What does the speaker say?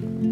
you.